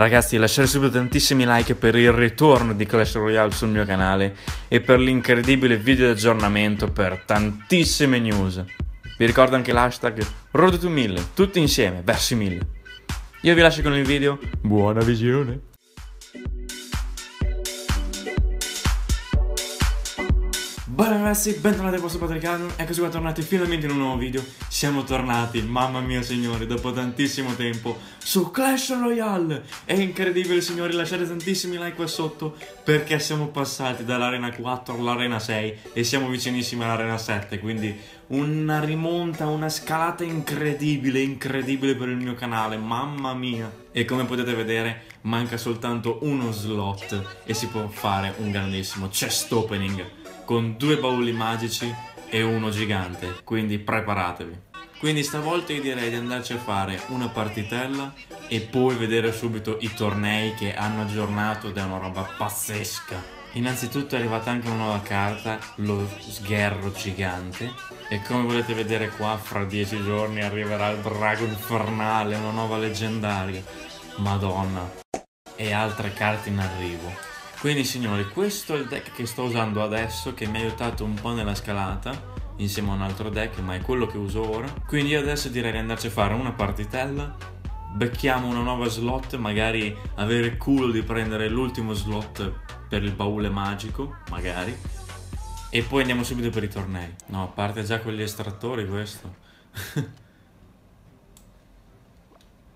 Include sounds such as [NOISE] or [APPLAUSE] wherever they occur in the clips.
Ragazzi, lasciate subito tantissimi like per il ritorno di Clash Royale sul mio canale e per l'incredibile video di aggiornamento per tantissime news. Vi ricordo anche l'hashtag Road to 1000, tutti insieme, verso i 1000. Io vi lascio con il video, buona visione! Ragazzi, bentornati al vostro Patricano, eccoci qua tornati finalmente in un nuovo video. Siamo tornati, mamma mia signori, dopo tantissimo tempo. Su Clash Royale. È incredibile signori, lasciate tantissimi like qua sotto Perché siamo passati dall'arena 4 all'arena 6 E siamo vicinissimi all'arena 7 Quindi una rimonta, una scalata incredibile, incredibile per il mio canale, mamma mia. E come potete vedere manca soltanto uno slot E si può fare un grandissimo chest opening con due bauli magici e uno gigante, quindi preparatevi. Quindi stavolta io direi di andarci a fare una partitella e poi vedere subito i tornei che hanno aggiornato ed è una roba pazzesca. Innanzitutto è arrivata anche una nuova carta, lo sgherro gigante e come volete vedere qua fra dieci giorni arriverà il drago infernale, una nuova leggendaria. Madonna. E altre carte in arrivo. Quindi signori, questo è il deck che sto usando adesso, che mi ha aiutato un po' nella scalata, insieme a un altro deck, ma è quello che uso ora. Quindi io adesso direi di andarci a fare una partitella, becchiamo una nuova slot, magari avere culo di prendere l'ultimo slot per il baule magico, magari. E poi andiamo subito per i tornei. No, parte già con gli estrattori questo. [LAUGHS]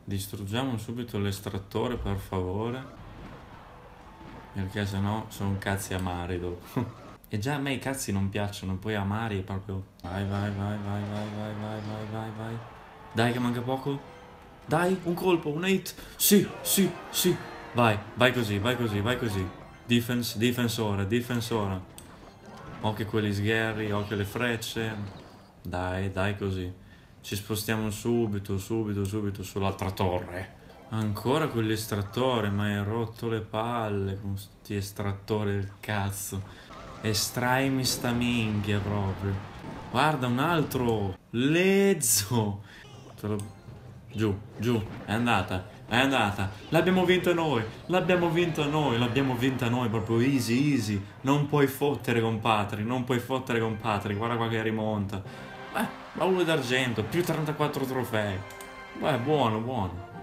Distruggiamo subito l'estrattore per favore. Perché sennò sono cazzi amari dopo. [LAUGHS] e già a me i cazzi non piacciono, poi amari è proprio... Vai, vai, vai, vai, vai, vai, vai, vai, vai, vai. Dai che manca poco. Dai, un colpo, un hit. Sì, sì, sì. Vai, vai così, vai così, vai così. Defense, difensore, difensore. Occhio a quelli sgherri, occhio alle frecce. Dai, dai così. Ci spostiamo subito, subito, subito sull'altra torre. Ancora con l'estrattore, ma hai rotto le palle con sti estrattori del cazzo. Estraimi sta minchia proprio. Guarda un altro. Lezzo. Giù, giù, è andata, è andata. L'abbiamo vinta noi, l'abbiamo vinta noi, l'abbiamo vinta noi proprio easy, easy. Non puoi fottere compatri, non puoi fottere compatri. Guarda qua che rimonta. Beh, baule d'argento, più 34 trofei. Beh, buono, buono.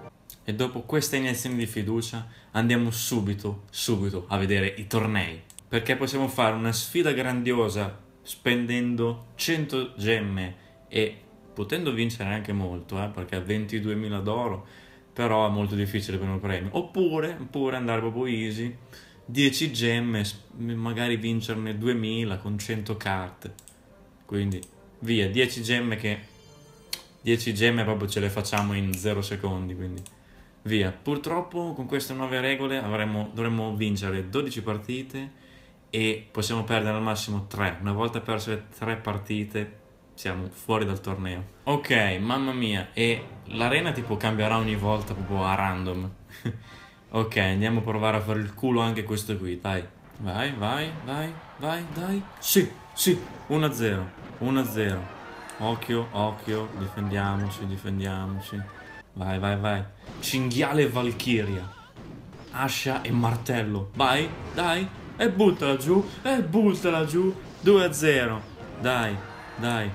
E dopo questa iniezione di fiducia andiamo subito, subito a vedere i tornei. Perché possiamo fare una sfida grandiosa spendendo 100 gemme e potendo vincere anche molto, eh, perché 22.000 d'oro, però è molto difficile per un premio. Oppure, oppure andare proprio easy, 10 gemme, magari vincerne 2.000 con 100 carte. Quindi via, 10 gemme che 10 gemme proprio ce le facciamo in 0 secondi, quindi Via. Purtroppo con queste nuove regole avremo, dovremmo vincere 12 partite e possiamo perdere al massimo 3. Una volta perse 3 partite siamo fuori dal torneo. Ok, mamma mia, e l'arena tipo cambierà ogni volta proprio a random. [LAUGHS] ok, andiamo a provare a fare il culo anche questo qui, dai. Vai, vai, vai, vai, dai. Sì, sì, 1-0, 1-0. Occhio, occhio, difendiamoci, difendiamoci. Vai, vai, vai. Cinghiale e Valchiria. Ascia e martello. Vai, dai. E buttala giù. E buttala giù. 2 a 0. Dai, dai.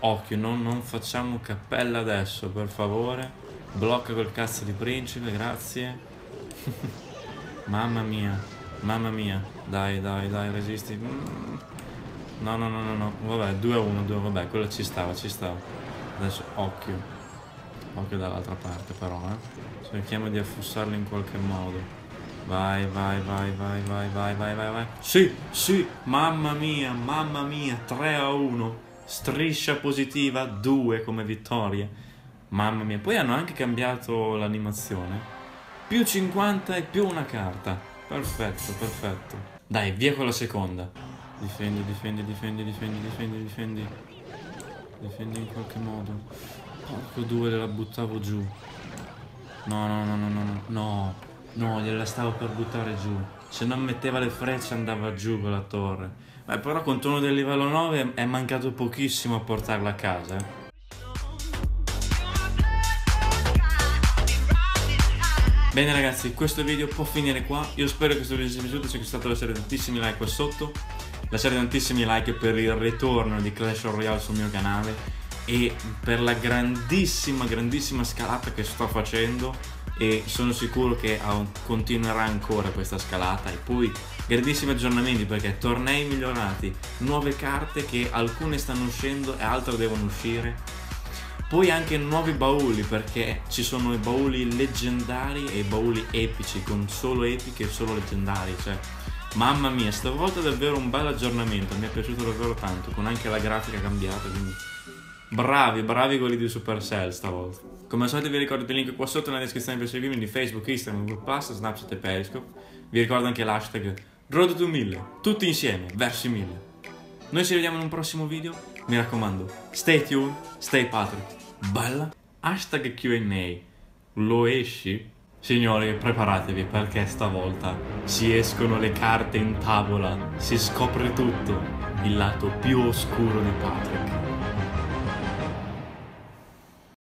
Occhio, non, non facciamo cappella adesso, per favore. Blocca quel cazzo di principe, grazie. [LAUGHS] mamma mia, mamma mia. Dai, dai, dai, resisti. Mm. No, no, no, no, no. Vabbè, 2 a 1, 2, vabbè, quello ci stava, ci stava. Adesso, occhio. Occhio dall'altra parte però, eh. Cerchiamo di affussarlo in qualche modo. Vai, vai, vai, vai, vai, vai, vai, vai, vai. Sì, sì, mamma mia, mamma mia, 3 a 1. Striscia positiva, 2 come vittoria. Mamma mia, poi hanno anche cambiato l'animazione. Più 50 e più una carta. Perfetto, perfetto. Dai, via con la seconda. Difendi, difendi, difendi, difendi, difendi, difendi. Difendi in qualche modo. Porco due gliela buttavo giù. No, no, no, no, no, no. No, gliela stavo per buttare giù. Se non metteva le frecce andava giù con la torre. Beh, però con tono del livello 9 è mancato pochissimo a portarla a casa, eh. Bene ragazzi, questo video può finire qua. Io spero che questo video vi sia piaciuto, se è stato lasciare tantissimi like qua sotto. Lasciate tantissimi like per il ritorno di Clash Royale sul mio canale e per la grandissima, grandissima scalata che sto facendo e sono sicuro che continuerà ancora questa scalata e poi grandissimi aggiornamenti perché tornei migliorati, nuove carte che alcune stanno uscendo e altre devono uscire poi anche nuovi bauli perché ci sono i bauli leggendari e i bauli epici con solo epiche e solo leggendari, cioè mamma mia, stavolta è davvero un bel aggiornamento, mi è piaciuto davvero tanto, con anche la grafica cambiata, quindi bravi, bravi quelli di Supercell stavolta. Come al solito vi ricordo il link qua sotto nella descrizione per seguirmi di Facebook, Instagram, Google Plus, Snapchat e Periscope. Vi ricordo anche l'hashtag Road to 1000, tutti insieme, verso i 1000. Noi ci vediamo in un prossimo video, mi raccomando, stay tuned, stay patriot. Bella. Hashtag Q&A. Lo esci? Signori, preparatevi perché stavolta si escono le carte in tavola, si scopre tutto, il lato più oscuro di Patrick.